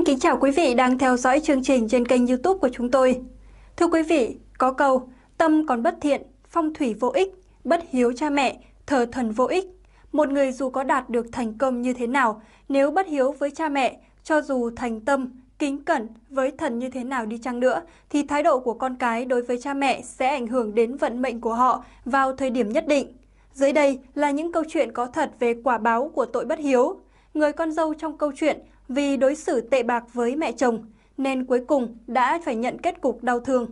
Xin kính chào quý vị đang theo dõi chương trình trên kênh youtube của chúng tôi. Thưa quý vị, có câu tâm còn bất thiện, phong thủy vô ích, bất hiếu cha mẹ, thờ thần vô ích. Một người dù có đạt được thành công như thế nào, nếu bất hiếu với cha mẹ, cho dù thành tâm, kính cẩn với thần như thế nào đi chăng nữa, thì thái độ của con cái đối với cha mẹ sẽ ảnh hưởng đến vận mệnh của họ vào thời điểm nhất định. Dưới đây là những câu chuyện có thật về quả báo của tội bất hiếu. Người con dâu trong câu chuyện vì đối xử tệ bạc với mẹ chồng, nên cuối cùng đã phải nhận kết cục đau thương.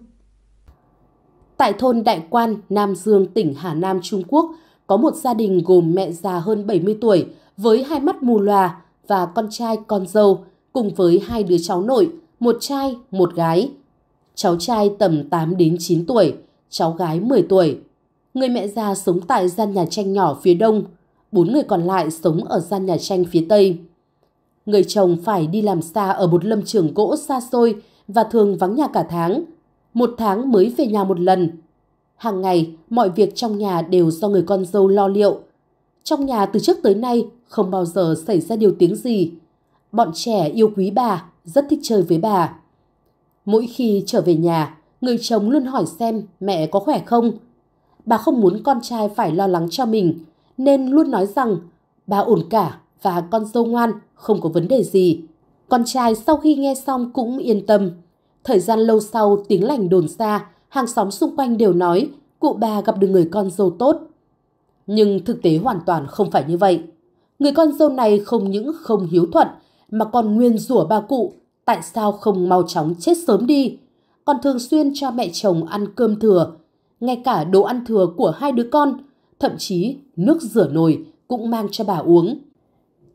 Tại thôn Đại Quan, Nam Dương, tỉnh Hà Nam, Trung Quốc, có một gia đình gồm mẹ già hơn 70 tuổi với hai mắt mù loà và con trai con dâu cùng với hai đứa cháu nội, một trai, một gái. Cháu trai tầm 8 đến 9 tuổi, cháu gái 10 tuổi. Người mẹ già sống tại gian nhà tranh nhỏ phía đông, bốn người còn lại sống ở gian nhà tranh phía tây. Người chồng phải đi làm xa ở một lâm trường gỗ xa xôi và thường vắng nhà cả tháng. Một tháng mới về nhà một lần. Hàng ngày, mọi việc trong nhà đều do người con dâu lo liệu. Trong nhà từ trước tới nay không bao giờ xảy ra điều tiếng gì. Bọn trẻ yêu quý bà, rất thích chơi với bà. Mỗi khi trở về nhà, người chồng luôn hỏi xem mẹ có khỏe không. Bà không muốn con trai phải lo lắng cho mình, nên luôn nói rằng bà ổn cả và con dâu ngoan, không có vấn đề gì. Con trai sau khi nghe xong cũng yên tâm. Thời gian lâu sau tiếng lành đồn xa, hàng xóm xung quanh đều nói cụ bà gặp được người con dâu tốt. Nhưng thực tế hoàn toàn không phải như vậy. Người con dâu này không những không hiếu thuận mà còn nguyên rủa bà cụ tại sao không mau chóng chết sớm đi. Còn thường xuyên cho mẹ chồng ăn cơm thừa, ngay cả đồ ăn thừa của hai đứa con, thậm chí nước rửa nồi cũng mang cho bà uống.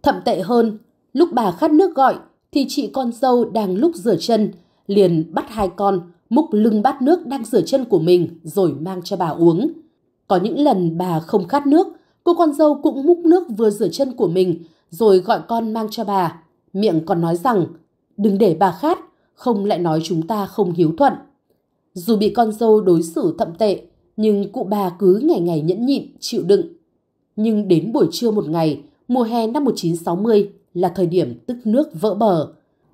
Thậm tệ hơn, lúc bà khát nước gọi thì chị con dâu đang lúc rửa chân, liền bắt hai con múc lưng bát nước đang rửa chân của mình rồi mang cho bà uống. Có những lần bà không khát nước, cô con dâu cũng múc nước vừa rửa chân của mình rồi gọi con mang cho bà. Miệng còn nói rằng, đừng để bà khát, không lại nói chúng ta không hiếu thuận. Dù bị con dâu đối xử thậm tệ, nhưng cụ bà cứ ngày ngày nhẫn nhịn, chịu đựng. Nhưng đến buổi trưa một ngày, mùa hè năm 1960 là thời điểm tức nước vỡ bờ.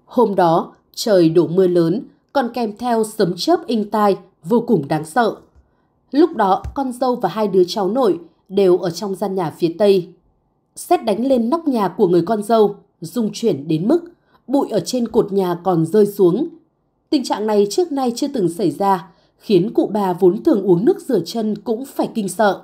Hôm đó, trời đổ mưa lớn, còn kèm theo sấm chớp inh tai vô cùng đáng sợ. Lúc đó, con dâu và hai đứa cháu nội đều ở trong gian nhà phía tây. Xét đánh lên nóc nhà của người con dâu, rung chuyển đến mức bụi ở trên cột nhà còn rơi xuống. Tình trạng này trước nay chưa từng xảy ra, khiến cụ bà vốn thường uống nước rửa chân cũng phải kinh sợ.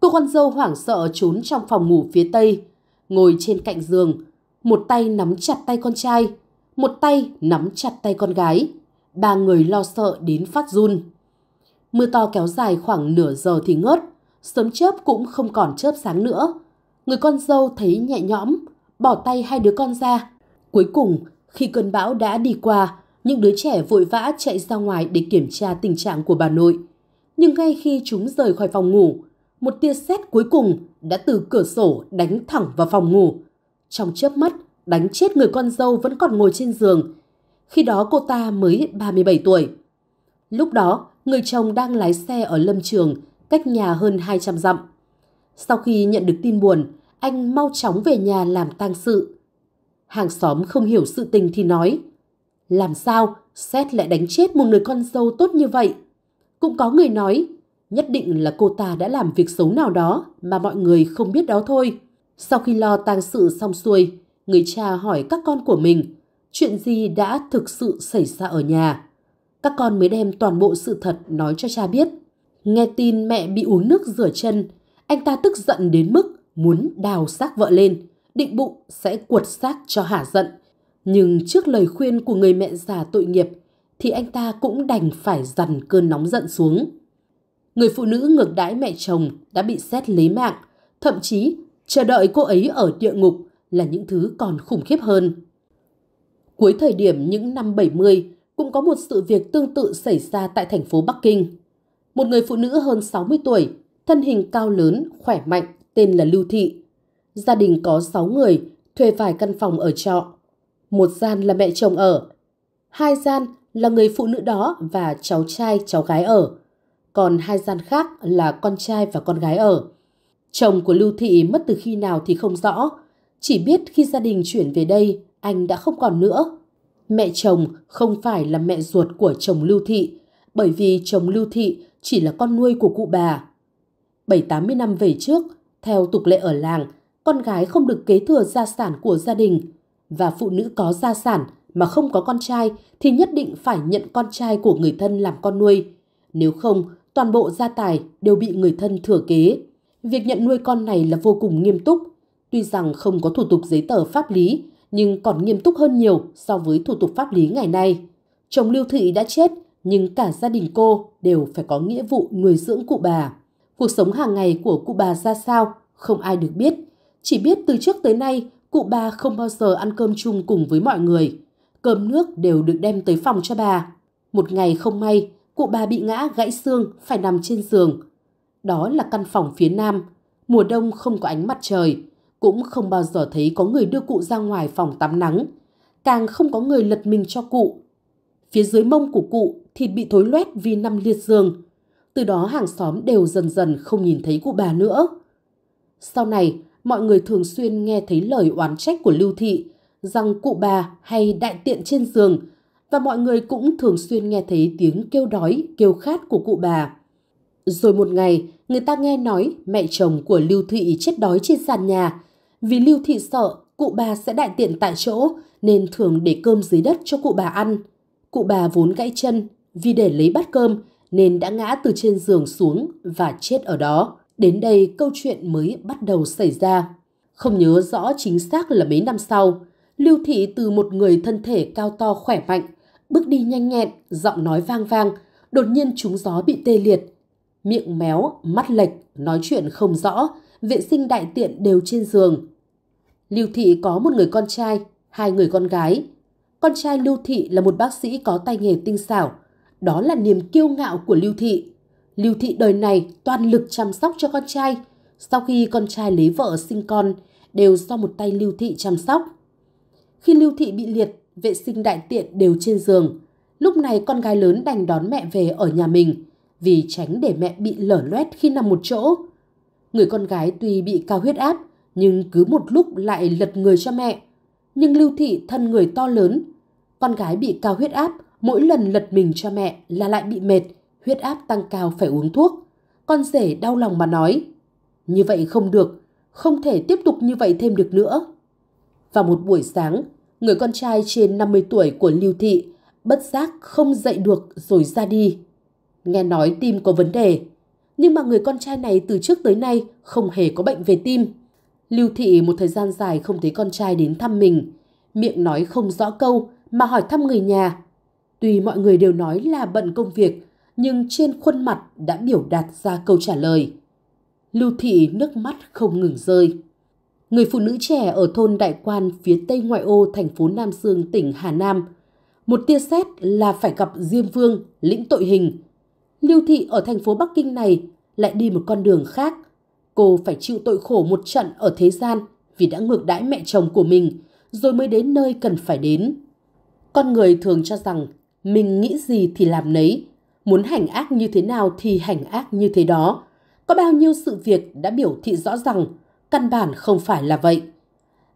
Cô con dâu hoảng sợ trốn trong phòng ngủ phía tây, ngồi trên cạnh giường, một tay nắm chặt tay con trai, một tay nắm chặt tay con gái. Ba người lo sợ đến phát run. Mưa to kéo dài khoảng nửa giờ thì ngớt, sớm chớp cũng không còn chớp sáng nữa. Người con dâu thấy nhẹ nhõm, bỏ tay hai đứa con ra. Cuối cùng, khi cơn bão đã đi qua, những đứa trẻ vội vã chạy ra ngoài để kiểm tra tình trạng của bà nội. Nhưng ngay khi chúng rời khỏi phòng ngủ, một tia sét cuối cùng đã từ cửa sổ đánh thẳng vào phòng ngủ. Trong chớp mắt, đánh chết người con dâu vẫn còn ngồi trên giường. Khi đó cô ta mới 37 tuổi. Lúc đó, người chồng đang lái xe ở lâm trường, cách nhà hơn 200 dặm. Sau khi nhận được tin buồn, anh mau chóng về nhà làm tang sự. Hàng xóm không hiểu sự tình thì nói, làm sao xét lại đánh chết một người con dâu tốt như vậy? Cũng có người nói, nhất định là cô ta đã làm việc xấu nào đó mà mọi người không biết đó thôi. Sau khi lo tang sự xong xuôi, người cha hỏi các con của mình chuyện gì đã thực sự xảy ra ở nhà. Các con mới đem toàn bộ sự thật nói cho cha biết. Nghe tin mẹ bị uống nước rửa chân, anh ta tức giận đến mức muốn đào xác vợ lên, định bụng sẽ quật xác cho hả giận. Nhưng trước lời khuyên của người mẹ già tội nghiệp, thì anh ta cũng đành phải dằn cơn nóng giận xuống. Người phụ nữ ngược đãi mẹ chồng đã bị xét lấy mạng, thậm chí chờ đợi cô ấy ở địa ngục là những thứ còn khủng khiếp hơn. Cuối thời điểm những năm 70, cũng có một sự việc tương tự xảy ra tại thành phố Bắc Kinh. Một người phụ nữ hơn 60 tuổi, thân hình cao lớn, khỏe mạnh, tên là Lưu Thị. Gia đình có 6 người, thuê vài căn phòng ở trọ. Một gian là mẹ chồng ở, hai gian là người phụ nữ đó và cháu trai, cháu gái ở. Còn hai gian khác là con trai và con gái ở. Chồng của Lưu Thị mất từ khi nào thì không rõ, chỉ biết khi gia đình chuyển về đây, anh đã không còn nữa. Mẹ chồng không phải là mẹ ruột của chồng Lưu Thị, bởi vì chồng Lưu Thị chỉ là con nuôi của cụ bà. 7-80 năm về trước, theo tục lệ ở làng, con gái không được kế thừa gia sản của gia đình và phụ nữ có gia sản mà không có con trai thì nhất định phải nhận con trai của người thân làm con nuôi. Nếu không, toàn bộ gia tài đều bị người thân thừa kế. Việc nhận nuôi con này là vô cùng nghiêm túc. Tuy rằng không có thủ tục giấy tờ pháp lý, nhưng còn nghiêm túc hơn nhiều so với thủ tục pháp lý ngày nay. Chồng Lưu Thị đã chết, nhưng cả gia đình cô đều phải có nghĩa vụ nuôi dưỡng cụ bà. Cuộc sống hàng ngày của cụ bà ra sao, không ai được biết. Chỉ biết từ trước tới nay, cụ bà không bao giờ ăn cơm chung cùng với mọi người. Cơm nước đều được đem tới phòng cho bà. Một ngày không may, cụ bà bị ngã gãy xương phải nằm trên giường. Đó là căn phòng phía nam. Mùa đông không có ánh mặt trời, cũng không bao giờ thấy có người đưa cụ ra ngoài phòng tắm nắng. Càng không có người lật mình cho cụ. Phía dưới mông của cụ thịt bị thối loét vì nằm liệt giường. Từ đó hàng xóm đều dần dần không nhìn thấy cụ bà nữa. Sau này, mọi người thường xuyên nghe thấy lời oán trách của Lưu Thị rằng cụ bà hay đại tiện trên giường và mọi người cũng thường xuyên nghe thấy tiếng kêu đói, kêu khát của cụ bà. Rồi một ngày, người ta nghe nói mẹ chồng của Lưu Thị chết đói trên sàn nhà. Vì Lưu Thị sợ cụ bà sẽ đại tiện tại chỗ nên thường để cơm dưới đất cho cụ bà ăn. Cụ bà vốn gãy chân vì để lấy bát cơm nên đã ngã từ trên giường xuống và chết ở đó. Đến đây câu chuyện mới bắt đầu xảy ra. Không nhớ rõ chính xác là mấy năm sau, Lưu Thị từ một người thân thể cao to khỏe mạnh, bước đi nhanh nhẹn, giọng nói vang vang, đột nhiên trúng gió bị tê liệt. Miệng méo, mắt lệch, nói chuyện không rõ, vệ sinh đại tiện đều trên giường. Lưu Thị có một người con trai, hai người con gái. Con trai Lưu Thị là một bác sĩ có tay nghề tinh xảo. Đó là niềm kiêu ngạo của Lưu Thị. Lưu Thị đời này toàn lực chăm sóc cho con trai. Sau khi con trai lấy vợ sinh con, đều do một tay Lưu Thị chăm sóc. Khi Lưu Thị bị liệt, vệ sinh đại tiện đều trên giường. Lúc này con gái lớn đành đón mẹ về ở nhà mình, vì tránh để mẹ bị lở loét khi nằm một chỗ. Người con gái tuy bị cao huyết áp, nhưng cứ một lúc lại lật người cho mẹ. Nhưng Lưu Thị thân người to lớn. Con gái bị cao huyết áp, mỗi lần lật mình cho mẹ là lại bị mệt, huyết áp tăng cao phải uống thuốc. Con rể đau lòng mà nói, như vậy không được, không thể tiếp tục như vậy thêm được nữa. Vào một buổi sáng, người con trai trên 50 tuổi của Lưu Thị bất giác không dậy được rồi ra đi. Nghe nói tim có vấn đề, nhưng mà người con trai này từ trước tới nay không hề có bệnh về tim. Lưu Thị một thời gian dài không thấy con trai đến thăm mình, miệng nói không rõ câu mà hỏi thăm người nhà. Tuy mọi người đều nói là bận công việc, nhưng trên khuôn mặt đã biểu đạt ra câu trả lời. Lưu Thị nước mắt không ngừng rơi. Người phụ nữ trẻ ở thôn Đại Quan phía tây ngoại ô thành phố Nam Dương tỉnh Hà Nam. Một tia xét là phải gặp Diêm Vương, lĩnh tội hình. Lưu Thị ở thành phố Bắc Kinh này lại đi một con đường khác. Cô phải chịu tội khổ một trận ở thế gian vì đã ngược đãi mẹ chồng của mình, rồi mới đến nơi cần phải đến. Con người thường cho rằng mình nghĩ gì thì làm nấy, muốn hành ác như thế nào thì hành ác như thế đó. Có bao nhiêu sự việc đã biểu thị rõ rằng căn bản không phải là vậy.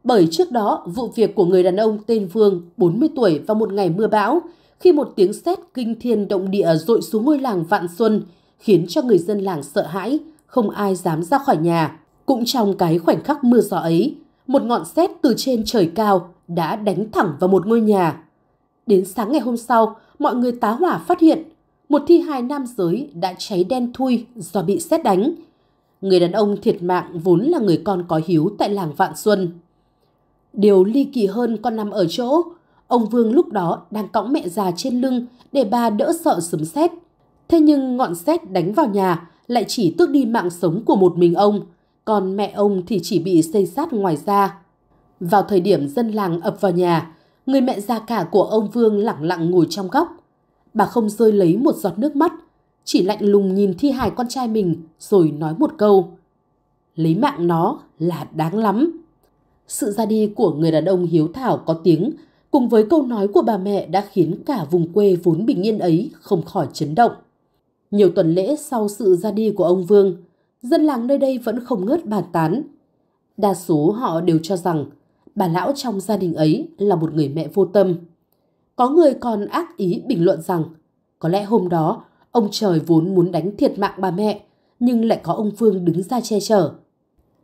Bởi trước đó, vụ việc của người đàn ông tên Vương, 40 tuổi vào một ngày mưa bão, khi một tiếng sét kinh thiên động địa rội xuống ngôi làng Vạn Xuân, khiến cho người dân làng sợ hãi, không ai dám ra khỏi nhà. Cũng trong cái khoảnh khắc mưa gió ấy, một ngọn sét từ trên trời cao đã đánh thẳng vào một ngôi nhà. Đến sáng ngày hôm sau, mọi người tá hỏa phát hiện một thi hài nam giới đã cháy đen thui do bị sét đánh. Người đàn ông thiệt mạng vốn là người con có hiếu tại làng Vạn Xuân. Điều ly kỳ hơn con nằm ở chỗ, ông Vương lúc đó đang cõng mẹ già trên lưng để bà đỡ sợ sấm sét. Thế nhưng ngọn sét đánh vào nhà lại chỉ tước đi mạng sống của một mình ông, còn mẹ ông thì chỉ bị xây sát ngoài da. Vào thời điểm dân làng ập vào nhà, người mẹ già cả của ông Vương lặng lặng ngồi trong góc. Bà không rơi lấy một giọt nước mắt, chỉ lạnh lùng nhìn thi hài con trai mình rồi nói một câu. Lấy mạng nó là đáng lắm. Sự ra đi của người đàn ông hiếu thảo có tiếng cùng với câu nói của bà mẹ đã khiến cả vùng quê vốn bình yên ấy không khỏi chấn động. Nhiều tuần lễ sau sự ra đi của ông Vương, dân làng nơi đây vẫn không ngớt bàn tán. Đa số họ đều cho rằng bà lão trong gia đình ấy là một người mẹ vô tâm. Có người còn ác ý bình luận rằng có lẽ hôm đó ông trời vốn muốn đánh thiệt mạng bà mẹ nhưng lại có ông Vương đứng ra che chở.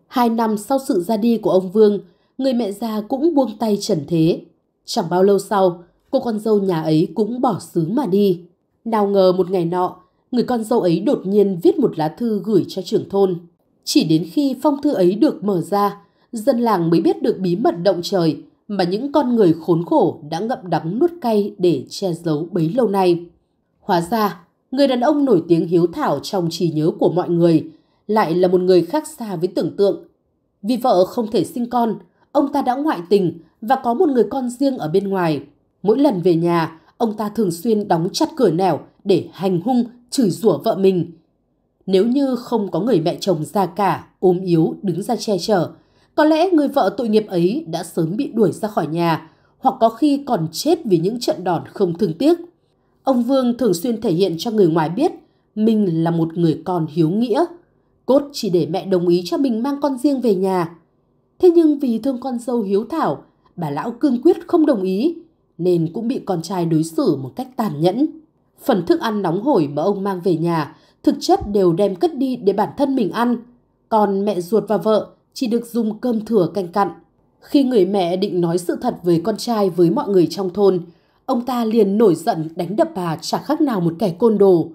Hai năm sau sự ra đi của ông Vương, người mẹ già cũng buông tay trần thế. Chẳng bao lâu sau, cô con dâu nhà ấy cũng bỏ xứ mà đi. Nào ngờ một ngày nọ, người con dâu ấy đột nhiên viết một lá thư gửi cho trưởng thôn. Chỉ đến khi phong thư ấy được mở ra, dân làng mới biết được bí mật động trời mà những con người khốn khổ đã ngậm đắng nuốt cay để che giấu bấy lâu nay. Hóa ra, người đàn ông nổi tiếng hiếu thảo trong trí nhớ của mọi người lại là một người khác xa với tưởng tượng. Vì vợ không thể sinh con, ông ta đã ngoại tình và có một người con riêng ở bên ngoài. Mỗi lần về nhà, ông ta thường xuyên đóng chặt cửa nẻo để hành hung, chửi rủa vợ mình. Nếu như không có người mẹ chồng già cả, ốm yếu đứng ra che chở, có lẽ người vợ tội nghiệp ấy đã sớm bị đuổi ra khỏi nhà, hoặc có khi còn chết vì những trận đòn không thương tiếc. Ông Vương thường xuyên thể hiện cho người ngoài biết mình là một người con hiếu nghĩa, cốt chỉ để mẹ đồng ý cho mình mang con riêng về nhà. Thế nhưng vì thương con dâu hiếu thảo, bà lão cương quyết không đồng ý, nên cũng bị con trai đối xử một cách tàn nhẫn. Phần thức ăn nóng hổi mà ông mang về nhà thực chất đều đem cất đi để bản thân mình ăn, còn mẹ ruột và vợ chỉ được dùng cơm thừa canh cặn. Khi người mẹ định nói sự thật với con trai với mọi người trong thôn, ông ta liền nổi giận đánh đập bà chả khác nào một kẻ côn đồ.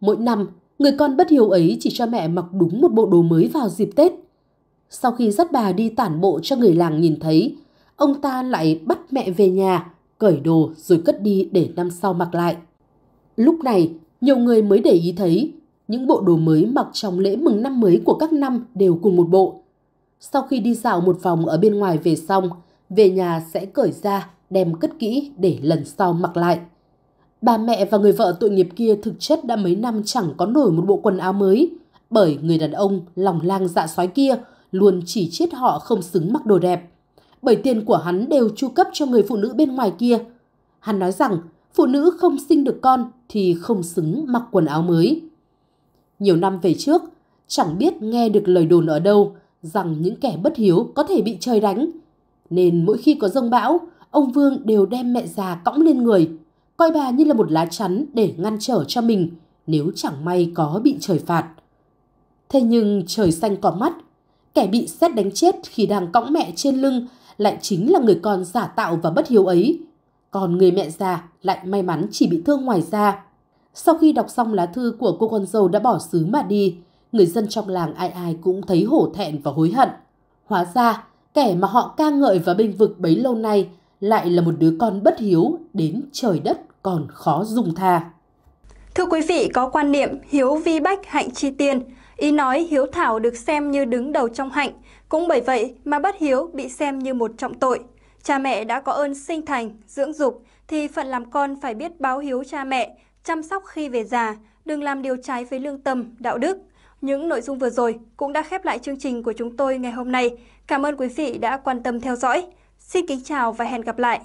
Mỗi năm, người con bất hiếu ấy chỉ cho mẹ mặc đúng một bộ đồ mới vào dịp Tết. Sau khi dắt bà đi tản bộ cho người làng nhìn thấy, ông ta lại bắt mẹ về nhà, cởi đồ rồi cất đi để năm sau mặc lại. Lúc này, nhiều người mới để ý thấy những bộ đồ mới mặc trong lễ mừng năm mới của các năm đều cùng một bộ. Sau khi đi dạo một vòng ở bên ngoài về xong, về nhà sẽ cởi ra, đem cất kỹ để lần sau mặc lại. Bà mẹ và người vợ tội nghiệp kia thực chất đã mấy năm chẳng có nổi một bộ quần áo mới, bởi người đàn ông lòng lang dạ sói kia luôn chỉ chết họ không xứng mặc đồ đẹp. Bởi tiền của hắn đều chu cấp cho người phụ nữ bên ngoài kia. Hắn nói rằng phụ nữ không sinh được con thì không xứng mặc quần áo mới. Nhiều năm về trước, chẳng biết nghe được lời đồn ở đâu rằng những kẻ bất hiếu có thể bị trời đánh. Nên mỗi khi có rông bão, ông Vương đều đem mẹ già cõng lên người, coi bà như là một lá chắn để ngăn trở cho mình nếu chẳng may có bị trời phạt. Thế nhưng trời xanh có mắt, kẻ bị xét đánh chết khi đang cõng mẹ trên lưng lại chính là người con giả tạo và bất hiếu ấy. Còn người mẹ già lại may mắn chỉ bị thương ngoài da. Sau khi đọc xong lá thư của cô con dâu đã bỏ xứ mà đi, người dân trong làng ai ai cũng thấy hổ thẹn và hối hận. Hóa ra, kẻ mà họ ca ngợi và bênh vực bấy lâu nay lại là một đứa con bất hiếu đến trời đất còn khó dùng tha. Thưa quý vị, có quan niệm hiếu vi bách hạnh chi tiên. Ý nói hiếu thảo được xem như đứng đầu trong hạnh, cũng bởi vậy mà bất hiếu bị xem như một trọng tội. Cha mẹ đã có ơn sinh thành, dưỡng dục, thì phận làm con phải biết báo hiếu cha mẹ, chăm sóc khi về già, đừng làm điều trái với lương tâm, đạo đức. Những nội dung vừa rồi cũng đã khép lại chương trình của chúng tôi ngày hôm nay. Cảm ơn quý vị đã quan tâm theo dõi. Xin kính chào và hẹn gặp lại.